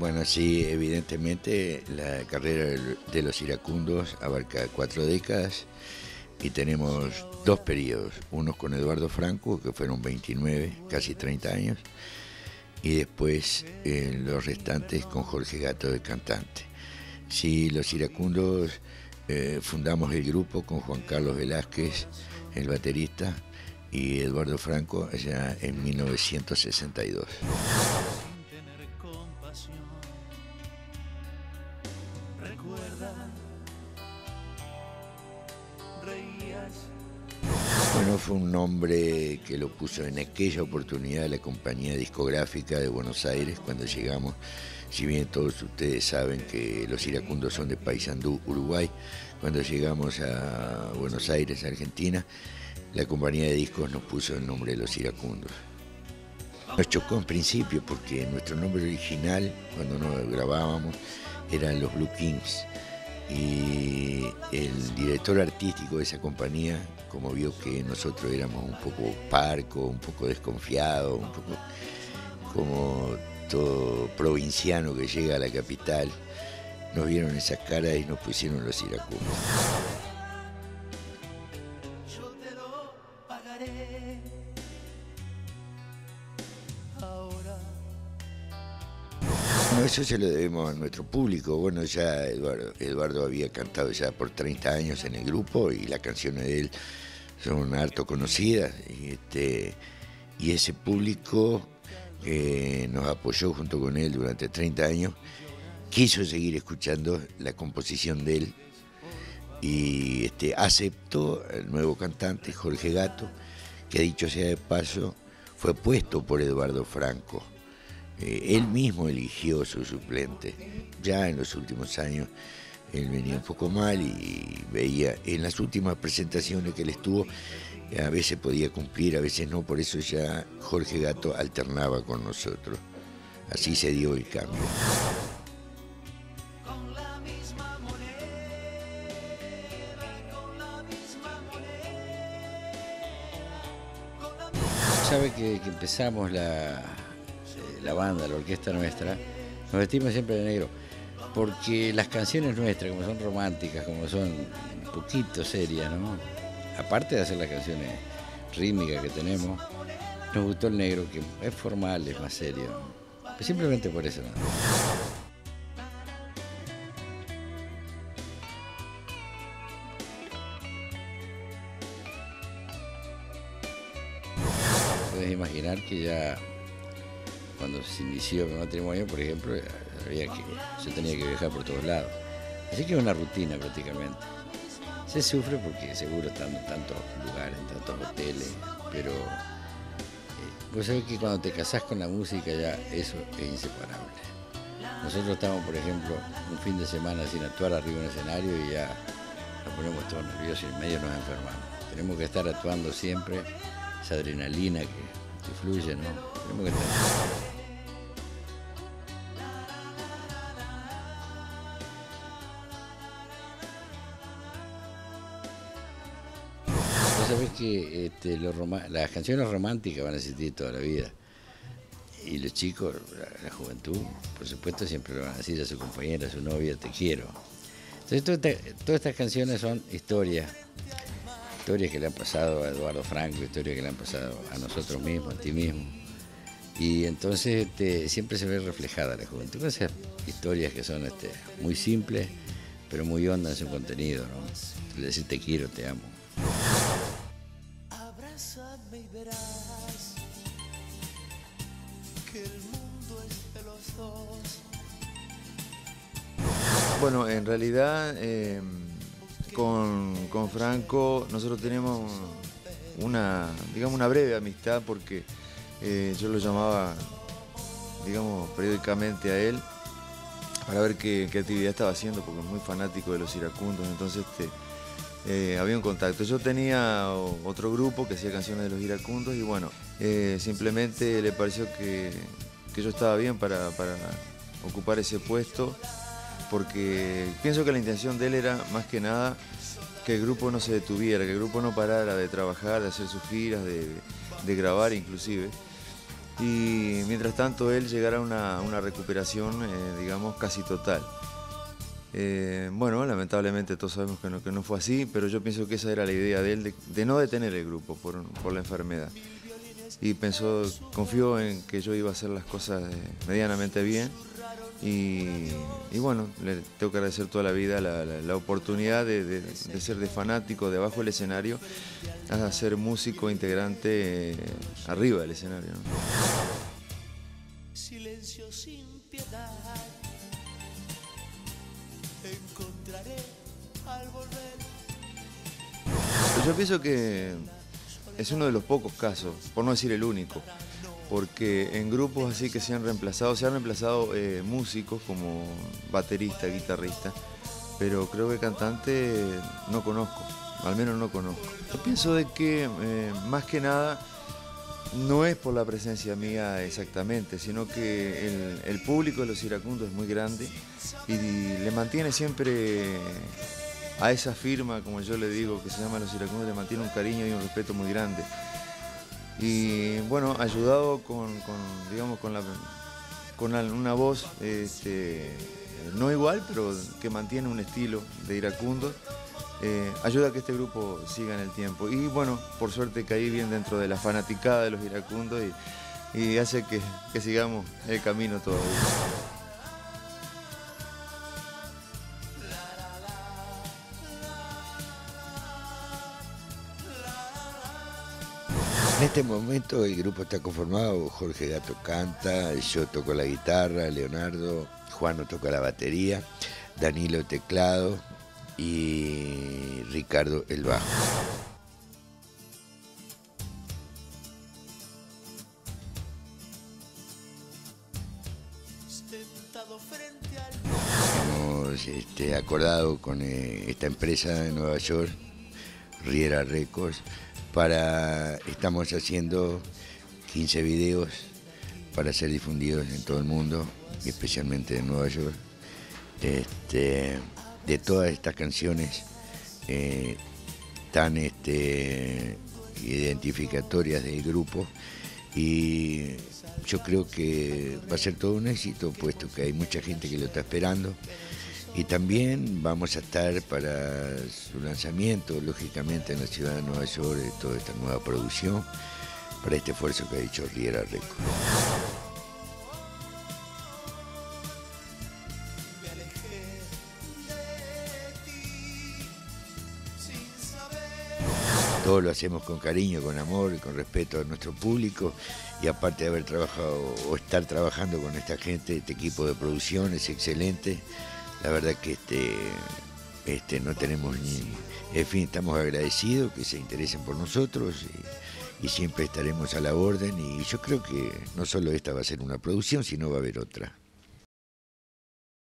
Bueno, sí, evidentemente la carrera de los iracundos abarca cuatro décadas y tenemos dos periodos, uno con Eduardo Franco, que fueron 29, casi 30 años, y después eh, los restantes con Jorge Gato de cantante. Sí, los iracundos eh, fundamos el grupo con Juan Carlos Velázquez, el baterista, y Eduardo Franco allá en 1962. Bueno, fue un nombre que lo puso en aquella oportunidad la compañía discográfica de Buenos Aires cuando llegamos. Si bien todos ustedes saben que los iracundos son de Paysandú, Uruguay, cuando llegamos a Buenos Aires, Argentina, la compañía de discos nos puso el nombre de los iracundos. Nos chocó en principio porque nuestro nombre original, cuando nos grabábamos, eran los Blue Kings. Y el director artístico de esa compañía, como vio que nosotros éramos un poco parco, un poco desconfiado, un poco como todo provinciano que llega a la capital, nos vieron esas caras y nos pusieron los iracundos. Eso se lo debemos a nuestro público. Bueno, ya Eduardo, había cantado ya por 30 años en el grupo y las canciones de él son harto conocidas. Y, este, y ese público que nos apoyó junto con él durante 30 años quiso seguir escuchando la composición de él y este, aceptó al nuevo cantante Jorge Gato, que dicho sea de paso, fue puesto por Eduardo Franco. Eh, él mismo eligió su suplente. Ya en los últimos años él venía un poco mal y veía en las últimas presentaciones que él estuvo, a veces podía cumplir, a veces no, por eso ya Jorge Gato alternaba con nosotros. Así se dio el cambio. Sabe que empezamos la, la banda, la orquesta nuestra, nos vestimos siempre de negro. Porque las canciones nuestras, como son románticas, como son un poquito serias, ¿no? Aparte de hacer las canciones rítmicas que tenemos, nos gustó el negro, que es formal, es más serio. Simplemente por eso. ¿no? Puedes imaginar que ya cuando se inició mi matrimonio, por ejemplo, había que, yo tenía que viajar por todos lados. Así que es una rutina prácticamente. Se sufre porque seguro estando en tantos lugares, en tantos hoteles, pero eh, vos sabés que cuando te casás con la música ya eso es inseparable. Nosotros estamos, por ejemplo, un fin de semana sin actuar arriba en un escenario y ya nos ponemos todos nerviosos y en medio nos enfermamos. Tenemos que estar actuando siempre, esa adrenalina que, fluye, ¿no? Tenemos que sabes que este, las canciones románticas van a existir toda la vida. Y los chicos, la, juventud, por supuesto, siempre le van a decir a su compañera, a su novia, te quiero. Entonces, todas estas canciones son historias, historias que le han pasado a Eduardo Franco, historias que le han pasado a nosotros mismos, a ti mismo. Y entonces este, siempre se ve reflejada la juventud. Esas historias que son este, muy simples, pero muy hondas en su contenido. ¿no? Le decir te quiero, te amo. Bueno, en realidad em, con, Franco nosotros tenemos una, digamos, una breve amistad porque eh, yo lo llamaba, digamos, periódicamente a él para ver qué, actividad estaba haciendo porque es muy fanático de los iracundos, entonces este, eh, había un contacto. Yo tenía otro grupo que hacía canciones de los iracundos y bueno, eh, simplemente le pareció que, yo estaba bien para, para ocupar ese puesto porque pienso que la intención de él era más que nada que el grupo no se detuviera, que el grupo no parara de trabajar, de hacer sus giras, de, grabar inclusive. y mientras tanto él llegara a una, recuperación, eh, digamos, casi total. Eh, bueno, lamentablemente todos sabemos que no, fue así, pero yo pienso que esa era la idea de él, de, no detener el grupo por, la enfermedad. Y pensó, confió en que yo iba a hacer las cosas medianamente bien y, bueno, le tengo que agradecer toda la vida la, oportunidad de, ser de fanático debajo del escenario a ser músico integrante eh, arriba del escenario. Silencio sin piedad. Encontraré al volver. Yo pienso que es uno de los pocos casos, por no decir el único, porque en grupos así que se han reemplazado, se han reemplazado eh, músicos como baterista, guitarrista, pero creo que cantante no conozco, al menos no conozco. Yo pienso de que eh, más que nada no es por la presencia mía exactamente, sino que el, público de los iracundos es muy grande y, le mantiene siempre a esa firma, como yo le digo, que se llama Los Iracundos, le mantiene un cariño y un respeto muy grande y bueno, ayudado con, digamos, con, la, con una voz este, no igual, pero que mantiene un estilo de iracundo, eh, ayuda a que este grupo siga en el tiempo. Y bueno, por suerte caí bien dentro de la fanaticada de los iracundos y, hace que, que sigamos el camino todavía. En este momento el grupo está conformado, Jorge Gato canta, yo toco la guitarra, Leonardo, Juano toca la batería, Danilo teclado y Ricardo el bajo. Hemos este, acordado con eh, esta empresa de Nueva York, Riera Records, para estamos haciendo 15 videos para ser difundidos en todo el mundo, especialmente en Nueva York, este, de todas estas canciones eh, tan este, identificatorias del grupo y yo creo que va a ser todo un éxito puesto que hay mucha gente que lo está esperando y también vamos a estar para su lanzamiento, lógicamente, en la ciudad de Nueva York, de toda esta nueva producción, para este esfuerzo que ha dicho Riera Records. Todo lo hacemos con cariño, con amor y con respeto a nuestro público y aparte de haber trabajado o estar trabajando con esta gente, este equipo de producción es excelente la verdad que este, este no tenemos ni, en fin, estamos agradecidos que se interesen por nosotros y, y, siempre estaremos a la orden y yo creo que no solo esta va a ser una producción, sino va a haber otra.